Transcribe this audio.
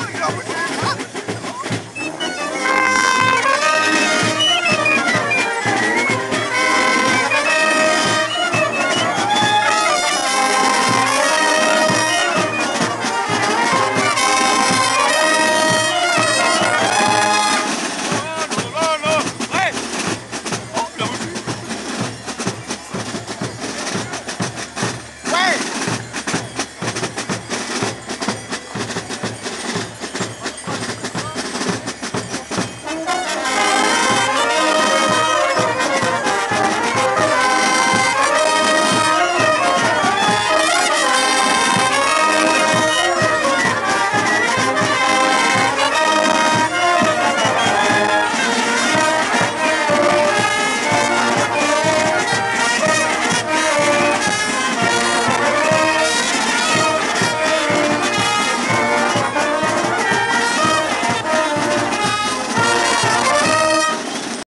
Hurry up!